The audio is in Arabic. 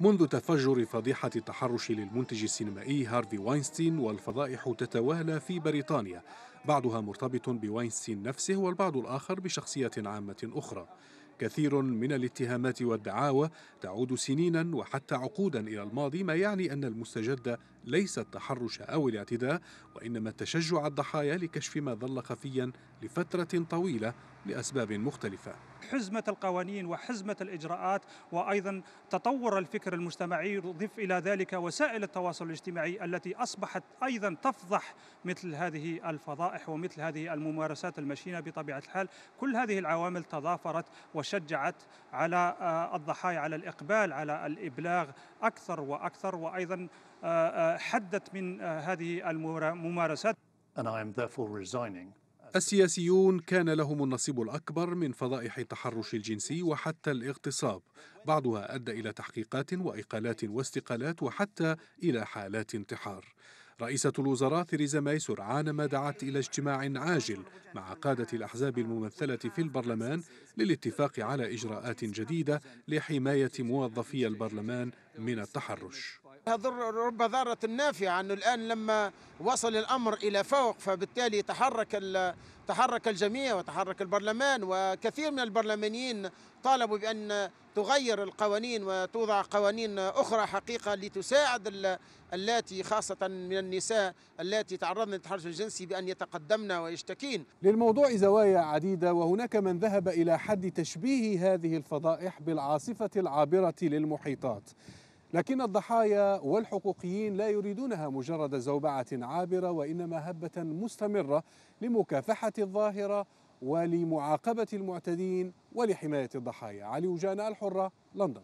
منذ تفجر فضيحة التحرش للمنتج السينمائي هارفي واينستين والفضائح تتوالى في بريطانيا بعضها مرتبط بواينستين نفسه والبعض الآخر بشخصية عامة أخرى كثير من الاتهامات والدعاوى تعود سنينا وحتى عقودا إلى الماضي ما يعني أن المستجد ليس التحرش أو الاعتداء وإنما تشجع الضحايا لكشف ما ظل خفيا لفترة طويلة لأسباب مختلفة. حزمة القوانين وحزمة الإجراءات وأيضا تطور الفكر المجتمعي ضف إلى ذلك وسائل التواصل الاجتماعي التي أصبحت أيضا تفضح مثل هذه الفضائح ومثل هذه الممارسات المشينة بطبيعة الحال، كل هذه العوامل تضافرت وشجعت على الضحايا على الإقبال على الإبلاغ أكثر وأكثر وأيضا حدت من هذه الممارسات. And I am therefore resigning السياسيون كان لهم النصيب الأكبر من فضائح التحرش الجنسي وحتى الاغتصاب. بعضها أدى إلى تحقيقات وإقالات واستقالات وحتى إلى حالات انتحار. رئيسة الوزراء ثيريزا ماي سرعان ما دعت إلى اجتماع عاجل مع قادة الأحزاب الممثلة في البرلمان للاتفاق على إجراءات جديدة لحماية موظفي البرلمان من التحرش. رب ضارة نافعة أنه الآن لما وصل الأمر إلى فوق فبالتالي تحرك تحرك الجميع وتحرك البرلمان وكثير من البرلمانيين طالبوا بأن تغير القوانين وتوضع قوانين أخرى حقيقة لتساعد اللاتي خاصة من النساء اللاتي تعرضن للتحرش الجنسي بأن يتقدمن ويشتكين. للموضوع زوايا عديدة وهناك من ذهب إلى حد تشبيه هذه الفضائح بالعاصفة العابرة للمحيطات. لكن الضحايا والحقوقيين لا يريدونها مجرد زوبعة عابرة وإنما هبة مستمرة لمكافحة الظاهرة ولمعاقبة المعتدين ولحماية الضحايا. علي وجانا الحرة لندن.